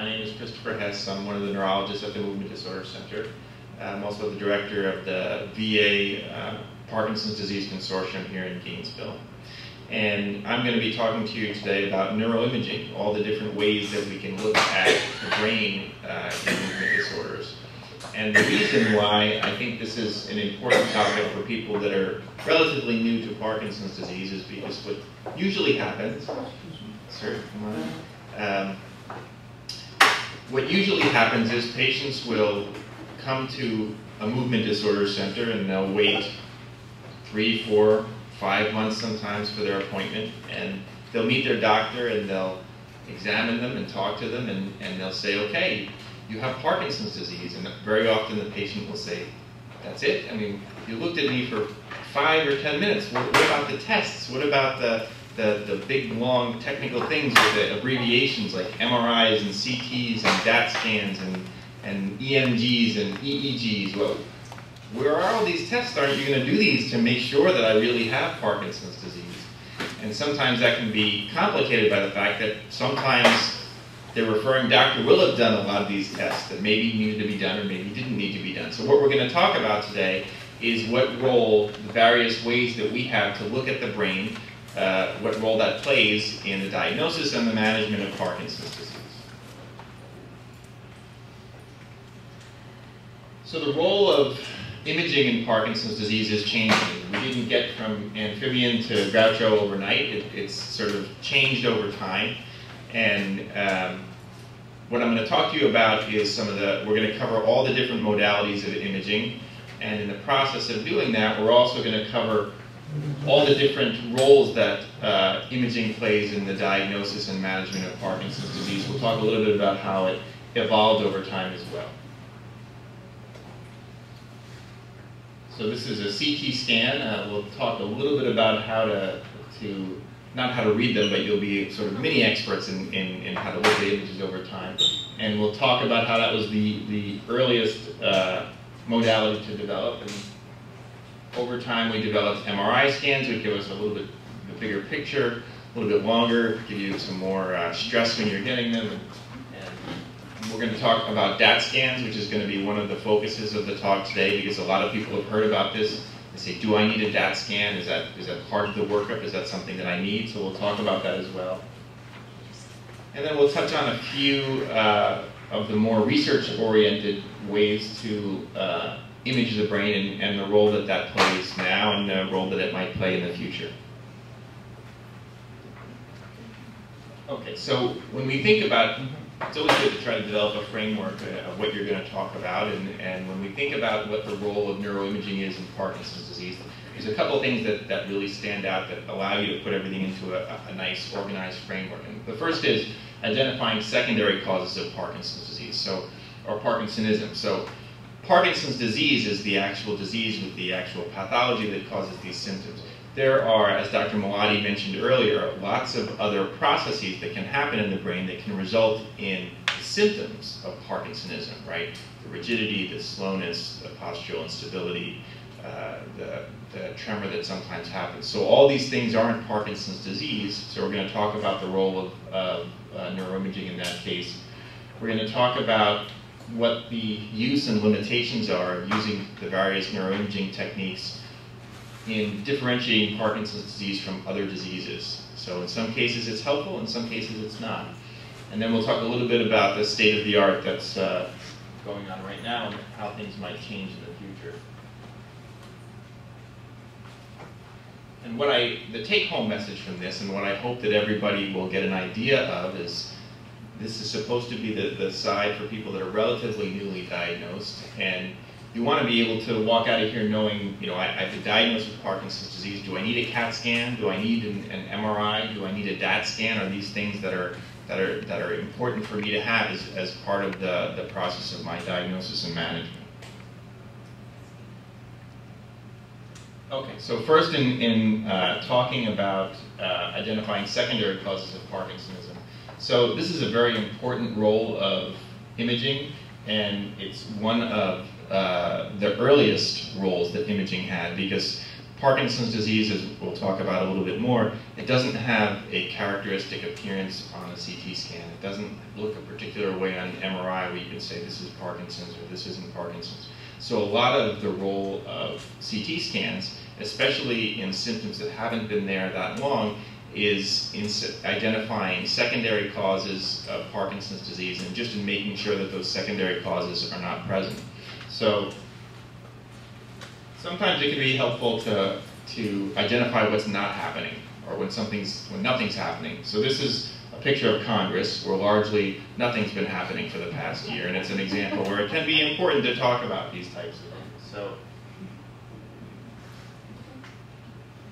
my name is Christopher Hess. I'm one of the neurologists at the Movement Disorder Center. I'm also the director of the VA uh, Parkinson's Disease Consortium here in Gainesville. And I'm going to be talking to you today about neuroimaging, all the different ways that we can look at the brain uh, in movement disorders. And the reason why I think this is an important topic for people that are relatively new to Parkinson's disease is because what usually happens, sir, um, what usually happens is patients will come to a movement disorder center and they'll wait three, four, five months sometimes for their appointment and they'll meet their doctor and they'll examine them and talk to them and, and they'll say, okay, you have Parkinson's disease. And very often the patient will say, that's it? I mean, you looked at me for five or ten minutes. What, what about the tests? What about the, the, the big, long technical things with the abbreviations like MRIs and CTs and DAT scans and, and EMGs and EEGs? Well, where are all these tests? Aren't you going to do these to make sure that I really have Parkinson's disease? And sometimes that can be complicated by the fact that sometimes the referring doctor will have done a lot of these tests that maybe needed to be done or maybe didn't need to be done. So what we're going to talk about today is what role, the various ways that we have to look at the brain, uh, what role that plays in the diagnosis and the management of Parkinson's disease. So the role of imaging in Parkinson's disease is changing. We didn't get from amphibian to Groucho overnight. It, it's sort of changed over time. And um, what I'm going to talk to you about is some of the, we're going to cover all the different modalities of imaging. And in the process of doing that, we're also going to cover all the different roles that uh, imaging plays in the diagnosis and management of Parkinson's disease. We'll talk a little bit about how it evolved over time as well. So this is a CT scan. Uh, we'll talk a little bit about how to, to not how to read them, but you'll be sort of mini experts in, in, in how to look at images over time. And we'll talk about how that was the, the earliest uh, modality to develop. And over time, we developed MRI scans, which give us a little bit a bigger picture, a little bit longer, give you some more uh, stress when you're getting them. And, we're going to talk about DAT scans, which is going to be one of the focuses of the talk today, because a lot of people have heard about this They say, do I need a DAT scan? Is that, is that part of the workup? Is that something that I need? So we'll talk about that as well. And then we'll touch on a few uh, of the more research-oriented ways to uh, image of the brain and, and the role that that plays now and the role that it might play in the future. Okay, so when we think about it's always good to try to develop a framework of what you're going to talk about. And, and when we think about what the role of neuroimaging is in Parkinson's disease, there's a couple of things that, that really stand out that allow you to put everything into a, a nice organized framework. And the first is identifying secondary causes of Parkinson's disease, so or Parkinsonism. So Parkinson's disease is the actual disease with the actual pathology that causes these symptoms there are, as Dr. Malaty mentioned earlier, lots of other processes that can happen in the brain that can result in symptoms of Parkinsonism, right? The rigidity, the slowness, the postural instability, uh, the, the tremor that sometimes happens. So all these things aren't Parkinson's disease, so we're going to talk about the role of, uh, neuroimaging in that case. We're going to talk about what the use and limitations are of using the various neuroimaging techniques in differentiating Parkinson's disease from other diseases. So in some cases it's helpful, in some cases it's not. And then we'll talk a little bit about the state of the art that's uh, going on right now and how things might change in the future. And what I, the take-home message from this, and what I hope that everybody will get an idea of is, this is supposed to be the, the side for people that are relatively newly diagnosed, and you want to be able to walk out of here knowing, you know, I, have been diagnosed with Parkinson's disease. Do I need a CAT scan? Do I need an, an, MRI? Do I need a DAT scan? Are these things that are that are that are important for me to have as, as part of the, the process of my diagnosis and management? Okay, so first in, in uh, talking about uh, identifying secondary causes of Parkinsonism. So this is a very important role of imaging, and it's one of uh, the earliest roles that imaging had because Parkinson's disease, as we'll talk about a little bit more, it doesn't have a characteristic appearance on a CT scan. It doesn't look a particular way on MRI where you can say this is Parkinson's or this isn't Parkinson's. So a lot of the role of CT scans, especially in symptoms that haven't been there that long, is in identifying secondary causes of Parkinson's disease and just in making sure that those secondary causes are not present. So sometimes it can be helpful to, to identify what's not happening or when something's when nothing's happening. So this is a picture of Congress where largely nothing's been happening for the past year, and it's an example where it can be important to talk about these types of things. So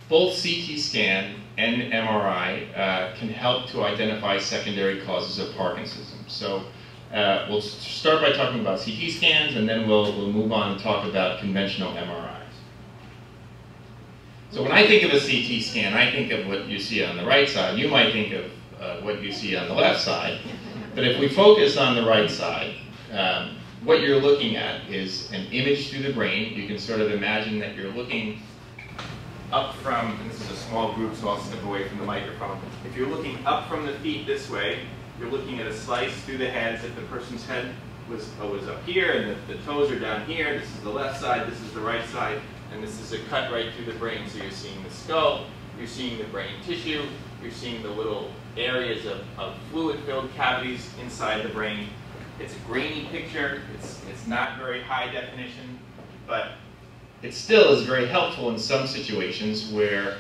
both CT scan and MRI uh, can help to identify secondary causes of Parkinsonism. So uh, we'll start by talking about CT scans, and then we'll, we'll move on and talk about conventional MRIs. So when I think of a CT scan, I think of what you see on the right side. You might think of uh, what you see on the left side. But if we focus on the right side, um, what you're looking at is an image through the brain. You can sort of imagine that you're looking up from, this is a small group, so I'll step away from the microphone. If you're looking up from the feet this way, you're looking at a slice through the head as if the person's head was, uh, was up here and the, the toes are down here. This is the left side, this is the right side, and this is a cut right through the brain. So you're seeing the skull, you're seeing the brain tissue, you're seeing the little areas of, of fluid-filled cavities inside the brain. It's a grainy picture. It's, it's not very high definition, but it still is very helpful in some situations where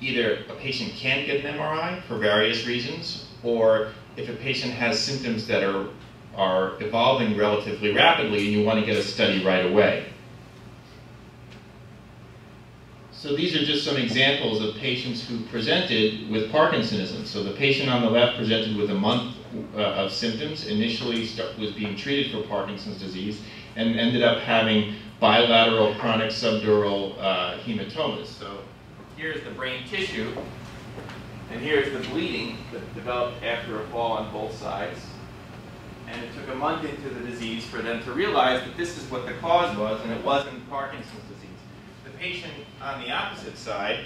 either a patient can't get an MRI for various reasons, or if a patient has symptoms that are, are evolving relatively rapidly and you want to get a study right away. So these are just some examples of patients who presented with Parkinsonism. So the patient on the left presented with a month uh, of symptoms, initially was being treated for Parkinson's disease, and ended up having bilateral chronic subdural uh, hematomas. So here's the brain tissue, and here's the bleeding that developed after a fall on both sides. And it took a month into the disease for them to realize that this is what the cause was, and it wasn't Parkinson's disease. The patient on the opposite side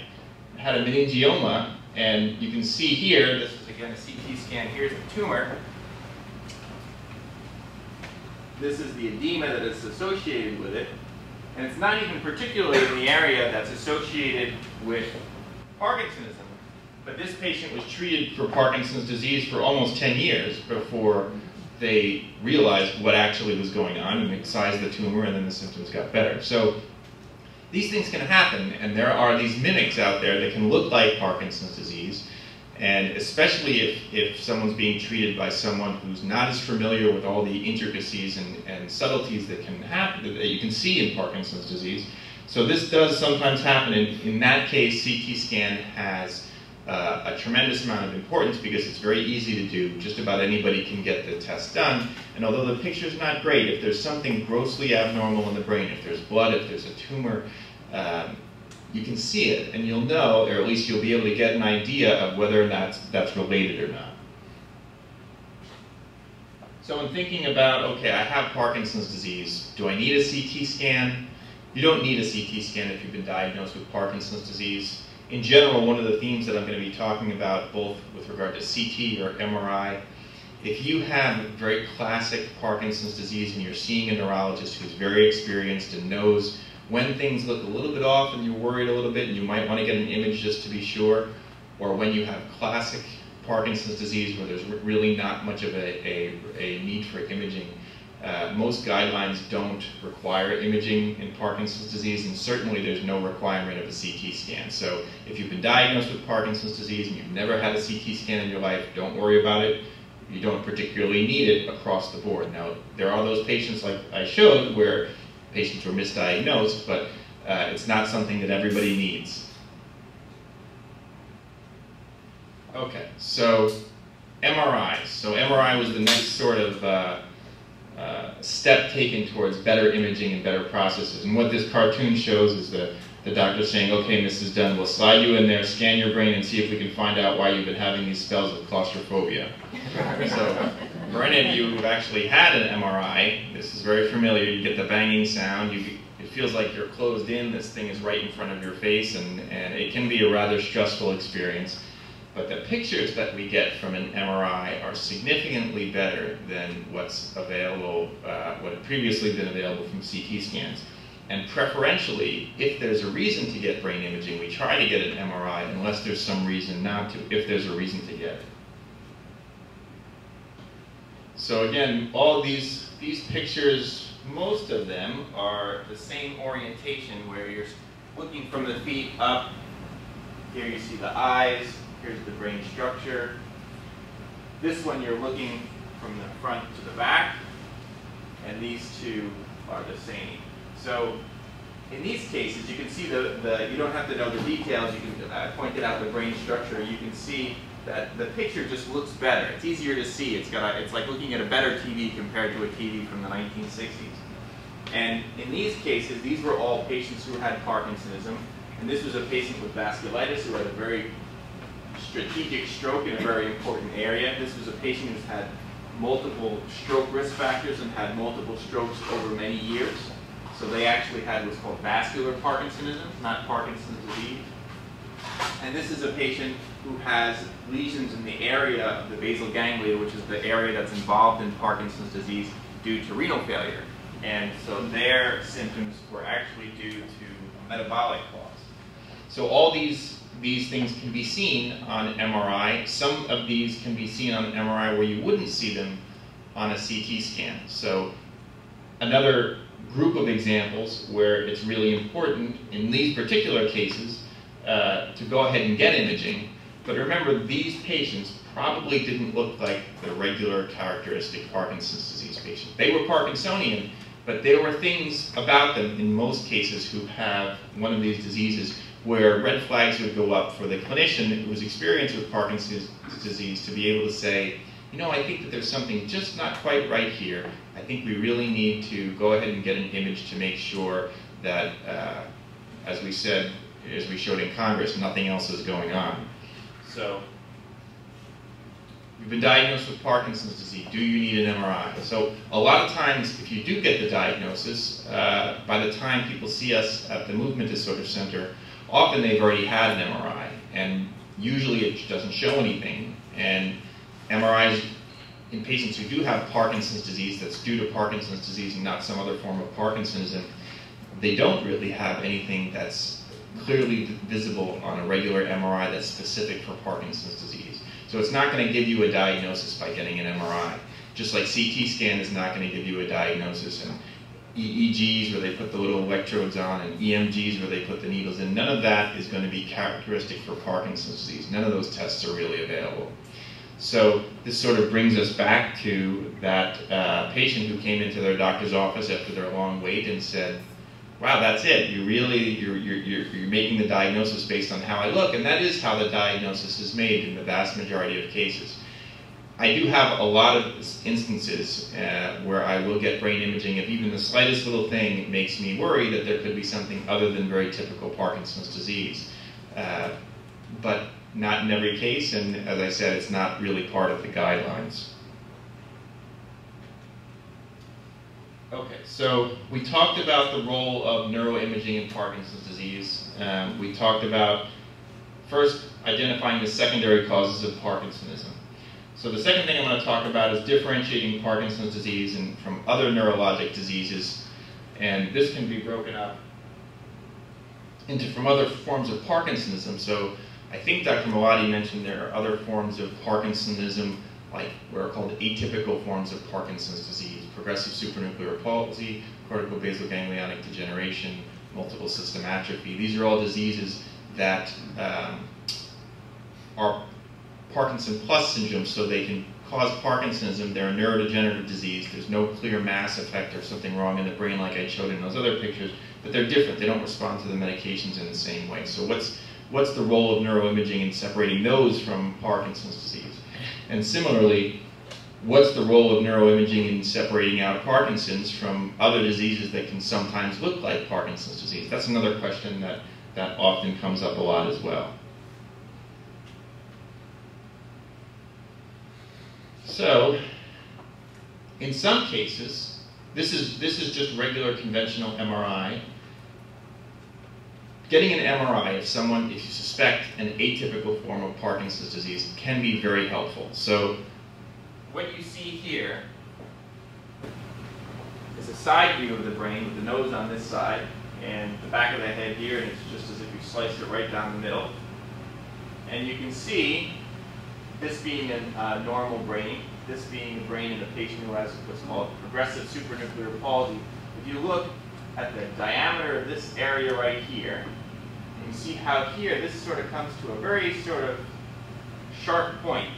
had a meningioma, and you can see here, this is again a CT scan, here's the tumor. This is the edema that is associated with it. And it's not even particularly in the area that's associated with Parkinsonism. But this patient was treated for Parkinson's disease for almost 10 years before they realized what actually was going on and excised the tumor and then the symptoms got better. So these things can happen and there are these mimics out there that can look like Parkinson's disease and especially if, if someone's being treated by someone who's not as familiar with all the intricacies and, and subtleties that can happen, that you can see in Parkinson's disease. So this does sometimes happen. In, in that case, CT scan has uh, a tremendous amount of importance because it's very easy to do. Just about anybody can get the test done. And although the picture's not great, if there's something grossly abnormal in the brain, if there's blood, if there's a tumor, um, you can see it and you'll know, or at least you'll be able to get an idea of whether or not that's related or not. So in thinking about, okay, I have Parkinson's disease, do I need a CT scan? You don't need a CT scan if you've been diagnosed with Parkinson's disease. In general, one of the themes that I'm going to be talking about, both with regard to CT or MRI, if you have very classic Parkinson's disease and you're seeing a neurologist who's very experienced and knows when things look a little bit off and you're worried a little bit and you might want to get an image just to be sure, or when you have classic Parkinson's disease where there's really not much of a, a, a need for imaging, uh, most guidelines don't require imaging in Parkinson's disease, and certainly there's no requirement of a CT scan. So if you've been diagnosed with Parkinson's disease and you've never had a CT scan in your life, don't worry about it. You don't particularly need it across the board. Now, there are those patients like I showed where patients were misdiagnosed, but uh, it's not something that everybody needs. Okay, so MRI. So MRI was the next sort of uh, uh, step taken towards better imaging and better processes. And what this cartoon shows is the, the doctor saying, okay, Mrs. Dunn, we'll slide you in there, scan your brain, and see if we can find out why you've been having these spells of claustrophobia. so for any of you who've actually had an MRI, this is very familiar. You get the banging sound. You, it feels like you're closed in. This thing is right in front of your face, and, and it can be a rather stressful experience. But the pictures that we get from an MRI are significantly better than what's available, uh, what had previously been available from CT scans. And preferentially, if there's a reason to get brain imaging, we try to get an MRI unless there's some reason not to, if there's a reason to get it. So again, all these, these pictures, most of them are the same orientation where you're looking from the feet up. Here you see the eyes, here's the brain structure. This one you're looking from the front to the back, and these two are the same. So in these cases, you can see the, the you don't have to know the details, you can, I pointed out the brain structure, you can see that the picture just looks better. It's easier to see. It's got a, it's like looking at a better TV compared to a TV from the 1960s. And in these cases, these were all patients who had Parkinsonism, and this was a patient with vasculitis who had a very strategic stroke in a very important area. This was a patient who's had multiple stroke risk factors and had multiple strokes over many years. So they actually had what's called vascular Parkinsonism, not Parkinson's disease. And this is a patient who has lesions in the area of the basal ganglia, which is the area that's involved in Parkinson's disease due to renal failure. And so their symptoms were actually due to a metabolic cause. So all these, these things can be seen on MRI. Some of these can be seen on MRI where you wouldn't see them on a CT scan. So another group of examples where it's really important in these particular cases uh, to go ahead and get imaging but remember, these patients probably didn't look like the regular characteristic Parkinson's disease patient. They were Parkinsonian, but there were things about them in most cases who have one of these diseases where red flags would go up for the clinician who's experienced with Parkinson's disease to be able to say, you know, I think that there's something just not quite right here. I think we really need to go ahead and get an image to make sure that, uh, as we said, as we showed in Congress, nothing else is going on. So you've been diagnosed with Parkinson's disease. Do you need an MRI? So a lot of times, if you do get the diagnosis, uh, by the time people see us at the Movement Disorder Center, often they've already had an MRI, and usually it doesn't show anything. And MRIs in patients who do have Parkinson's disease that's due to Parkinson's disease and not some other form of Parkinsonism, they don't really have anything that's clearly visible on a regular MRI that's specific for Parkinson's disease. So it's not going to give you a diagnosis by getting an MRI. Just like CT scan is not going to give you a diagnosis, and EEGs where they put the little electrodes on, and EMGs where they put the needles in, none of that is going to be characteristic for Parkinson's disease. None of those tests are really available. So this sort of brings us back to that uh, patient who came into their doctor's office after their long wait and said, wow, that's it. You really, you're, you're, you're, making the diagnosis based on how I look, and that is how the diagnosis is made in the vast majority of cases. I do have a lot of instances uh, where I will get brain imaging if even the slightest little thing makes me worry that there could be something other than very typical Parkinson's disease. Uh, but not in every case, and as I said, it's not really part of the guidelines. Okay, so we talked about the role of neuroimaging in Parkinson's disease. Um, we talked about first identifying the secondary causes of Parkinsonism. So the second thing I'm going to talk about is differentiating Parkinson's disease and from other neurologic diseases. And this can be broken up into from other forms of Parkinsonism. So I think Dr. Malaty mentioned there are other forms of Parkinsonism like what are called atypical forms of Parkinson's disease, progressive supranuclear palsy, cortical basal ganglionic degeneration, multiple system atrophy. These are all diseases that um, are Parkinson plus syndrome, so they can cause Parkinsonism. They're a neurodegenerative disease. There's no clear mass effect or something wrong in the brain like I showed in those other pictures, but they're different. They don't respond to the medications in the same way. So what's, what's the role of neuroimaging in separating those from Parkinson's disease? And similarly, what's the role of neuroimaging in separating out Parkinson's from other diseases that can sometimes look like Parkinson's disease? That's another question that, that often comes up a lot as well. So, in some cases, this is, this is just regular conventional MRI. Getting an MRI if someone, if you suspect an atypical form of Parkinson's disease, can be very helpful. So what you see here is a side view of the brain with the nose on this side and the back of the head here, and it's just as if you sliced it right down the middle. And you can see this being a uh, normal brain, this being the brain in a patient who has what's called progressive supranuclear palsy. If you look at the diameter of this area right here, you see how here this sort of comes to a very sort of sharp point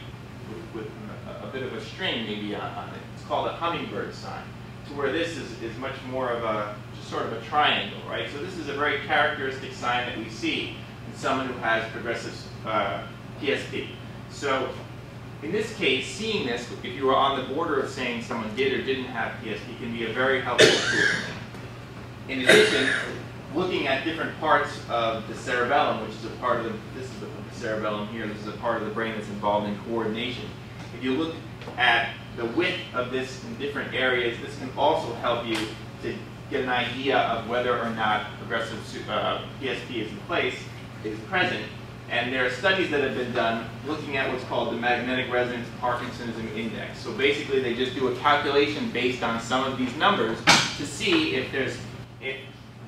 with, with a, a, bit of a string maybe on, on, it. It's called a hummingbird sign. To where this is, is much more of a just sort of a triangle, right? So this is a very characteristic sign that we see in someone who has progressive uh, PSP. So in this case, seeing this, if you were on the border of saying someone did or didn't have PSP, can be a very helpful tool. In addition, looking at different parts of the cerebellum, which is a part of the, this is the, cerebellum here, this is a part of the brain that's involved in coordination. If you look at the width of this in different areas, this can also help you to get an idea of whether or not progressive uh, PSP is in place, is present. And there are studies that have been done looking at what's called the magnetic resonance Parkinsonism index. So basically they just do a calculation based on some of these numbers to see if there's if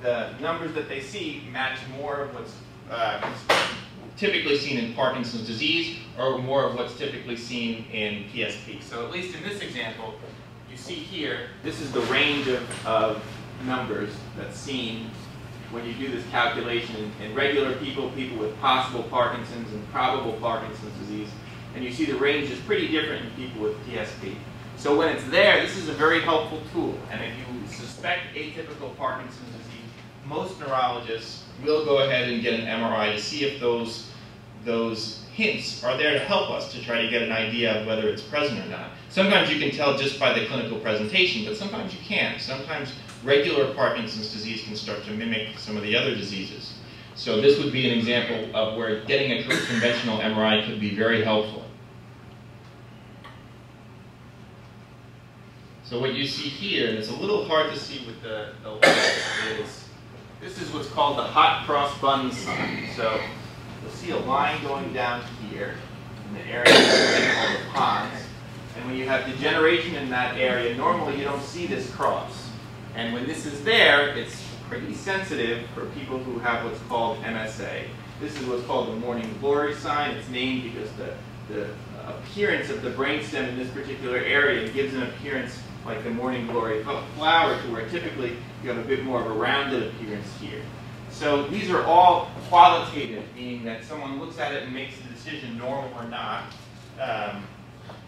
the numbers that they see match more of what's uh, typically seen in Parkinson's disease or more of what's typically seen in PSP. So at least in this example, you see here, this is the range of, of numbers that's seen when you do this calculation in, in, regular people, people with possible Parkinson's and probable Parkinson's disease, and you see the range is pretty different in people with PSP. So when it's there, this is a very helpful tool. And if you suspect atypical Parkinson's disease, most neurologists will go ahead and get an MRI to see if those, those hints are there to help us to try to get an idea of whether it's present or not. Sometimes you can tell just by the clinical presentation, but sometimes you can't. Sometimes regular Parkinson's disease can start to mimic some of the other diseases. So this would be an example of where getting a conventional MRI could be very helpful. So what you see here, and it's a little hard to see with the, the light, is this is what's called the hot cross bun sign. So you'll see a line going down here in the area called the pons. And when you have degeneration in that area, normally you don't see this cross. And when this is there, it's pretty sensitive for people who have what's called MSA. This is what's called the morning glory sign. It's named because the, the appearance of the brainstem in this particular area gives an appearance like the morning glory flower to where typically you have a bit more of a rounded appearance here. So these are all qualitative, meaning that someone looks at it and makes the decision normal or not, um,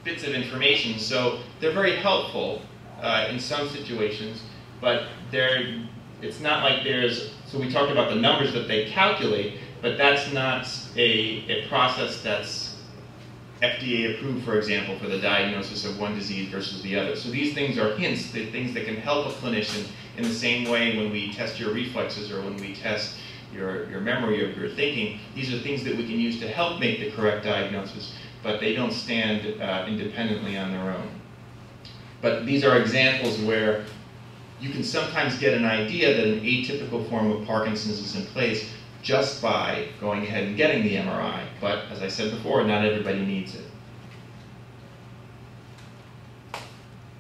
bits of information. So they're very helpful uh, in some situations, but they're, it's not like there's, so we talked about the numbers that they calculate, but that's not a, a process that's FDA approved, for example, for the diagnosis of one disease versus the other. So these things are hints, the things that can help a clinician in the same way when we test your reflexes or when we test your, your memory of your thinking. These are things that we can use to help make the correct diagnosis, but they don't stand uh, independently on their own. But these are examples where you can sometimes get an idea that an atypical form of Parkinson's is in place just by going ahead and getting the MRI. But as I said before, not everybody needs it.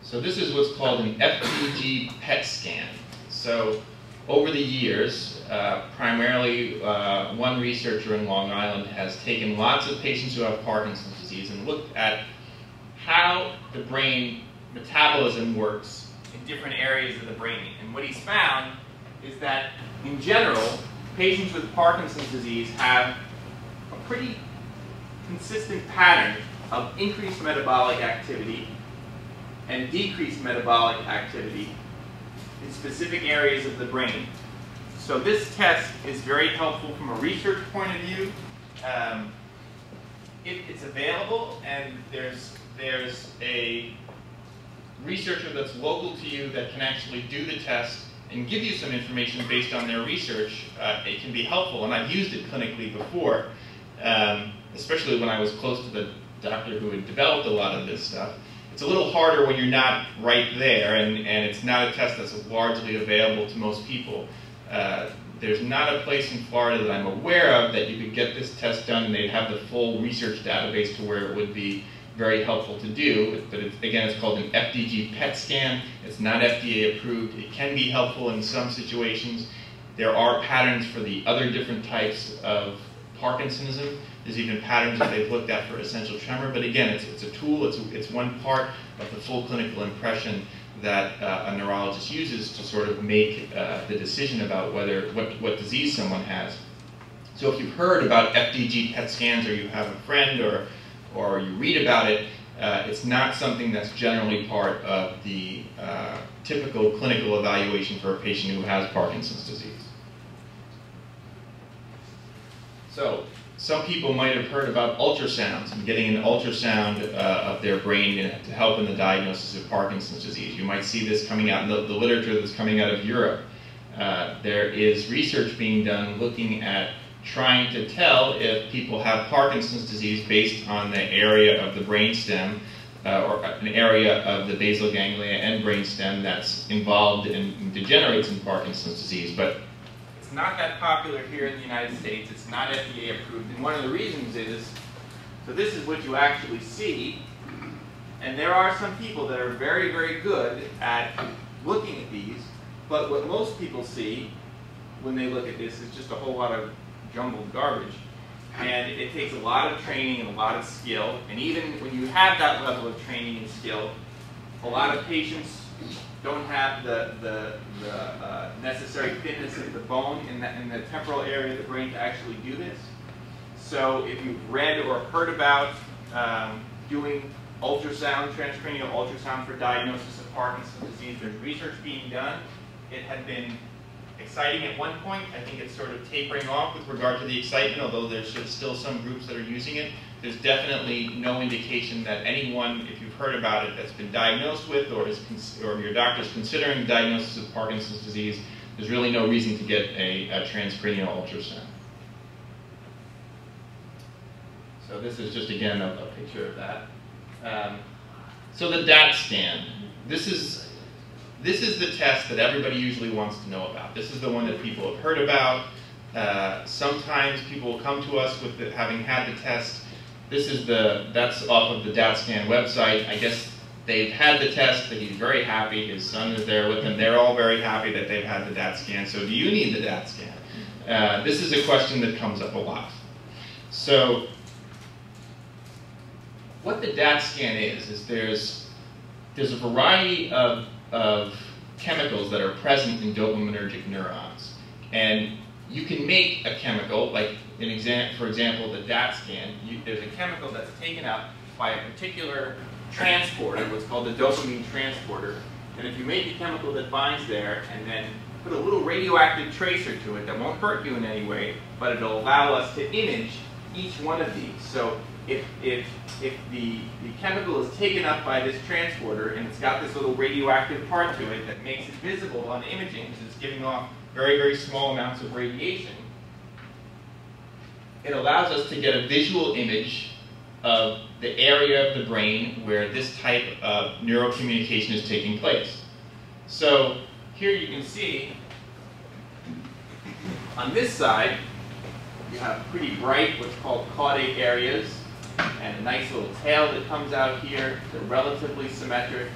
So this is what's called an FDG PET scan. So over the years, uh, primarily uh, one researcher in Long Island has taken lots of patients who have Parkinson's disease and looked at how the brain metabolism works in different areas of the brain. And what he's found is that in general, patients with Parkinson's disease have a pretty consistent pattern of increased metabolic activity and decreased metabolic activity in specific areas of the brain. So this test is very helpful from a research point of view. Um, it, it's available and there's, there's a researcher that's local to you that can actually do the test and give you some information based on their research, uh, it can be helpful. And I've used it clinically before, um, especially when I was close to the doctor who had developed a lot of this stuff. It's a little harder when you're not right there, and, and it's not a test that's largely available to most people. Uh, there's not a place in Florida that I'm aware of that you could get this test done and they'd have the full research database to where it would be very helpful to do. But again, it's called an FDG PET scan. It's not FDA approved. It can be helpful in some situations. There are patterns for the other different types of Parkinsonism. There's even patterns that they've looked at for essential tremor. But again, it's, it's a tool. It's, it's one part of the full clinical impression that uh, a neurologist uses to sort of make uh, the decision about whether what, what disease someone has. So if you've heard about FDG PET scans or you have a friend or, or you read about it, uh, it's not something that's generally part of the uh, typical clinical evaluation for a patient who has Parkinson's disease. So some people might have heard about ultrasounds and getting an ultrasound uh, of their brain to help in the diagnosis of Parkinson's disease. You might see this coming out in the, the literature that's coming out of Europe. Uh, there is research being done looking at trying to tell if people have Parkinson's disease based on the area of the brainstem uh, or an area of the basal ganglia and brainstem that's involved and degenerates in Parkinson's disease. But it's not that popular here in the United States. It's not FDA approved. And one of the reasons is, so this is what you actually see. And there are some people that are very, very good at looking at these. But what most people see when they look at this is just a whole lot of jumbled garbage. And it takes a lot of training and a lot of skill. And even when you have that level of training and skill, a lot of patients don't have the, the, the uh, necessary thickness of the bone in the, in the temporal area of the brain to actually do this. So if you've read or heard about um, doing ultrasound, transcranial ultrasound for diagnosis of Parkinson's disease, there's research being done. It had been exciting at one point. I think it's sort of tapering off with regard to the excitement, although there's still some groups that are using it. There's definitely no indication that anyone, if you've heard about it, that's been diagnosed with or, is or your doctor's considering the diagnosis of Parkinson's disease, there's really no reason to get a, a transcranial ultrasound. So this is just, again, a, a picture of that. Um, so the DAT scan. This is this is the test that everybody usually wants to know about. This is the one that people have heard about. Uh, sometimes people will come to us with the, having had the test. This is the, that's off of the DATScan website. I guess they've had the test, that he's very happy, his son is there with him. They're all very happy that they've had the DAT scan. So do you need the DAT scan? Uh, this is a question that comes up a lot. So what the DAT scan is, is there's, there's a variety of of chemicals that are present in dopaminergic neurons. And you can make a chemical, like an exam for example, the DAT scan, you, there's a chemical that's taken up by a particular transporter, what's called the dopamine transporter. And if you make a chemical that binds there and then put a little radioactive tracer to it that won't hurt you in any way, but it'll allow us to image each one of these. So if, if, if the, the chemical is taken up by this transporter and it's got this little radioactive part to it that makes it visible on imaging because it's giving off very, very small amounts of radiation, it allows us to get a visual image of the area of the brain where this type of neurocommunication is taking place. So here you can see on this side, you have pretty bright, what's called caudate areas, and a nice little tail that comes out here. They're relatively symmetric.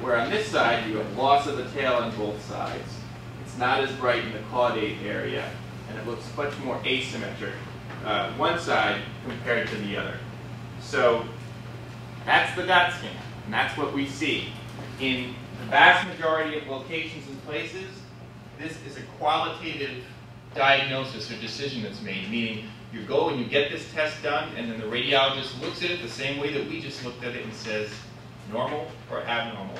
Where on this side, you have loss of the tail on both sides. It's not as bright in the caudate area, and it looks much more asymmetric, uh, one side compared to the other. So that's the DAT scan, and that's what we see. In the vast majority of locations and places, this is a qualitative diagnosis or decision that's made, meaning you go and you get this test done, and then the radiologist looks at it the same way that we just looked at it and says, normal or abnormal.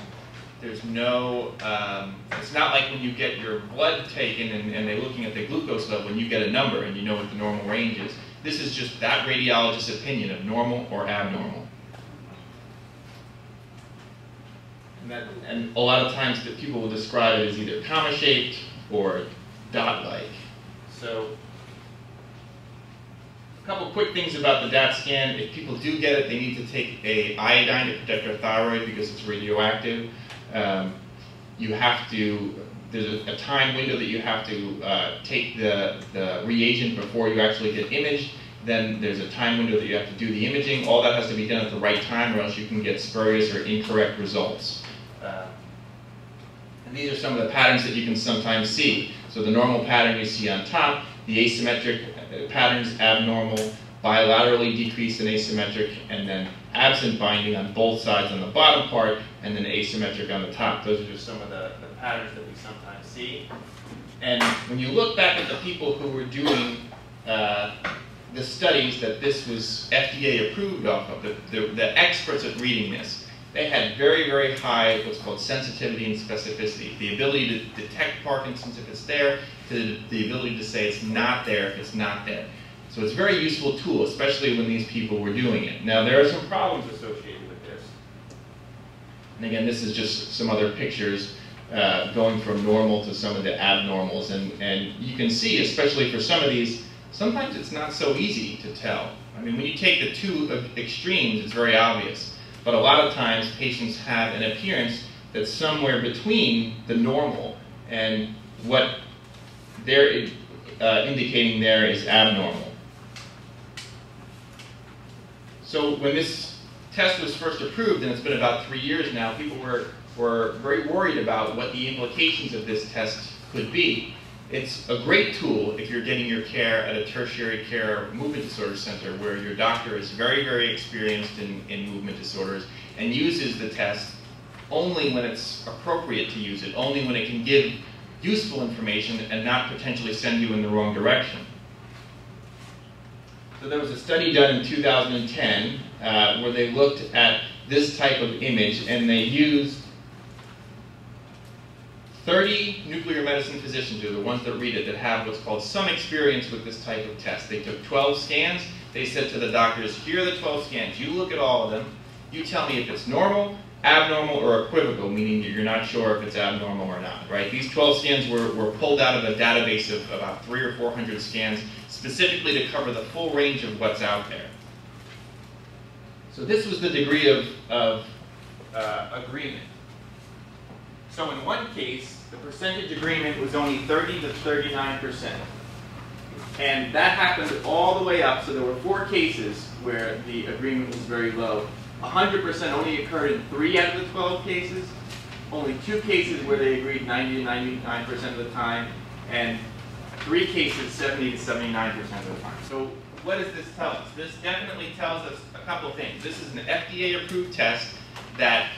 There's no, um, it's not like when you get your blood taken and, and they're looking at the glucose level and you get a number and you know what the normal range is. This is just that radiologist's opinion of normal or abnormal. And, that, and a lot of times that people will describe it as either comma-shaped or dot-like. So couple quick things about the DAT scan. If people do get it, they need to take a iodine to protect their thyroid because it's radioactive. Um, you have to there's a, time window that you have to uh, take the, the reagent before you actually get imaged. Then there's a time window that you have to do the imaging. All that has to be done at the right time or else you can get spurious or incorrect results. Uh, and these are some of the patterns that you can sometimes see. So the normal pattern you see on top, the asymmetric patterns abnormal, bilaterally decreased and asymmetric, and then absent binding on both sides on the bottom part, and then asymmetric on the top. Those are just some of the, the patterns that we sometimes see. And when you look back at the people who were doing uh, the studies that this was FDA approved off of, the, the, the experts at reading this, they had very, very high what's called sensitivity and specificity. The ability to detect Parkinson's if it's there, to the ability to say it's not there if it's not there. So it's a very useful tool, especially when these people were doing it. Now there are some problems associated with this. And again, this is just some other pictures uh, going from normal to some of the abnormals. And, and you can see, especially for some of these, sometimes it's not so easy to tell. I mean, when you take the two extremes, it's very obvious. But a lot of times patients have an appearance that's somewhere between the normal and what they're uh, indicating there is abnormal. So when this test was first approved, and it's been about three years now, people were, were very worried about what the implications of this test could be. It's a great tool if you're getting your care at a tertiary care movement disorder center where your doctor is very, very experienced in, in movement disorders and uses the test only when it's appropriate to use it, only when it can give useful information and not potentially send you in the wrong direction. So there was a study done in 2010 uh, where they looked at this type of image and they used 30 nuclear medicine physicians, are the ones that read it, that have what's called some experience with this type of test. They took 12 scans. They said to the doctors, here are the 12 scans. You look at all of them. You tell me if it's normal, abnormal, or equivocal, meaning that you're not sure if it's abnormal or not, right? These 12 scans were, were pulled out of a database of about three or 400 scans specifically to cover the full range of what's out there. So this was the degree of, of uh, agreement. So in one case, the percentage agreement was only 30 to 39%. And that happened all the way up, so there were four cases where the agreement was very low. 100% only occurred in three out of the 12 cases. Only two cases where they agreed 90 to 99% of the time, and three cases 70 to 79% of the time. So what does this tell us? This definitely tells us a couple things. This is an FDA approved test that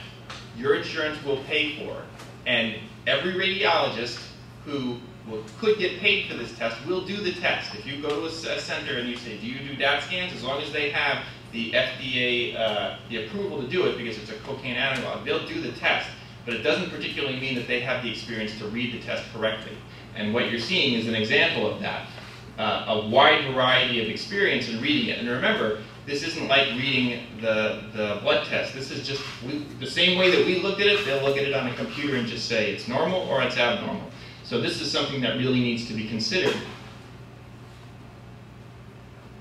your insurance will pay for. And every radiologist who will, could get paid for this test will do the test. If you go to a, a center and you say, do you do DAT scans? As long as they have the FDA, uh, the approval to do it because it's a cocaine analog, they'll do the test. But it doesn't particularly mean that they have the experience to read the test correctly. And what you're seeing is an example of that. Uh, a wide variety of experience in reading it. And remember, this isn't like reading the, the blood test. This is just we, the same way that we looked at it, they'll look at it on a computer and just say it's normal or it's abnormal. So this is something that really needs to be considered.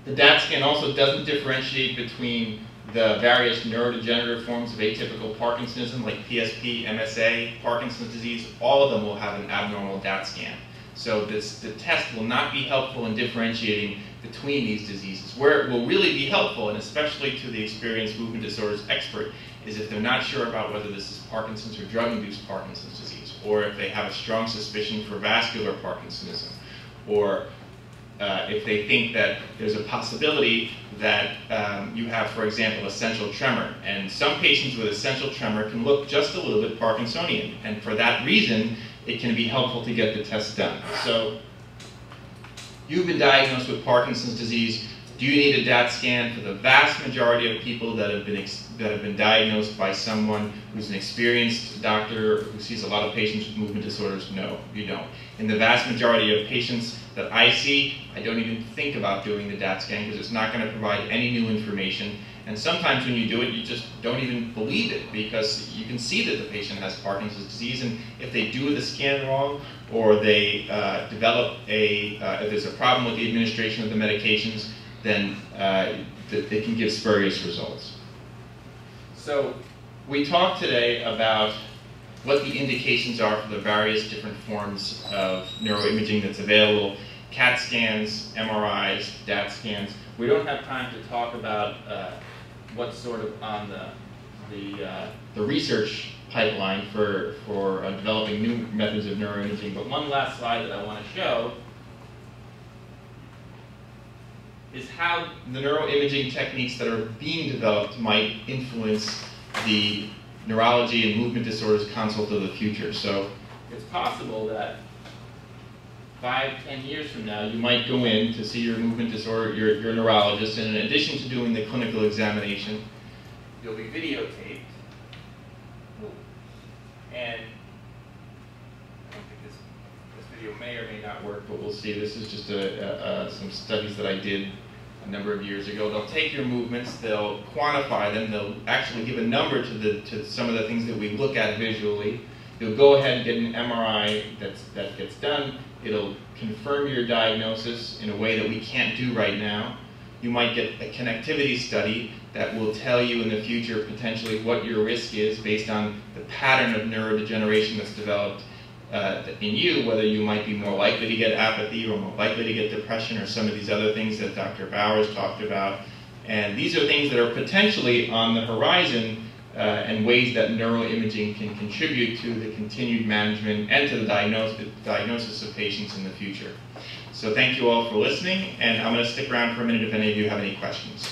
The DAT scan also doesn't differentiate between the various neurodegenerative forms of atypical Parkinsonism like PSP, MSA, Parkinson's disease. All of them will have an abnormal DAT scan. So this, the test will not be helpful in differentiating between these diseases. Where it will really be helpful, and especially to the experienced movement disorders expert, is if they're not sure about whether this is Parkinson's or drug-induced Parkinson's disease, or if they have a strong suspicion for vascular Parkinsonism, or uh, if they think that there's a possibility that um, you have, for example, essential tremor. And some patients with essential tremor can look just a little bit Parkinsonian. And for that reason, it can be helpful to get the test done. So you've been diagnosed with Parkinson's disease. Do you need a DAT scan? For the vast majority of people that have been that have been diagnosed by someone who's an experienced doctor who sees a lot of patients with movement disorders, no, you don't. In the vast majority of patients that I see, I don't even think about doing the DAT scan because it's not going to provide any new information. And sometimes when you do it, you just don't even believe it because you can see that the patient has Parkinson's disease. And if they do the scan wrong or they uh, develop a, uh, if there's a problem with the administration of the medications, then uh, they can give spurious results. So we talked today about what the indications are for the various different forms of neuroimaging that's available, CAT scans, MRIs, DAT scans. We don't have time to talk about uh, what's sort of on the, the, uh, the research pipeline for, for uh, developing new methods of neuroimaging, but one last slide that I want to show is how the neuroimaging techniques that are being developed might influence the neurology and movement disorders consult of the future. So it's possible that five, ten years from now, you might go in to see your movement disorder, your, your neurologist, and in addition to doing the clinical examination, you'll be videotaped. And I don't think this, this video may or may not work, but we'll see. This is just a, a, a, some studies that I did a number of years ago. They'll take your movements, they'll quantify them, they'll actually give a number to, the, to some of the things that we look at visually. You'll go ahead and get an MRI that's, that gets done. It'll confirm your diagnosis in a way that we can't do right now. You might get a connectivity study that will tell you in the future potentially what your risk is based on the pattern of neurodegeneration that's developed uh, in you, whether you might be more likely to get apathy or more likely to get depression or some of these other things that Dr. Bowers talked about. And these are things that are potentially on the horizon uh, and ways that neuroimaging can contribute to the continued management and to the diagnosis, diagnosis of patients in the future. So thank you all for listening, and I'm going to stick around for a minute if any of you have any questions.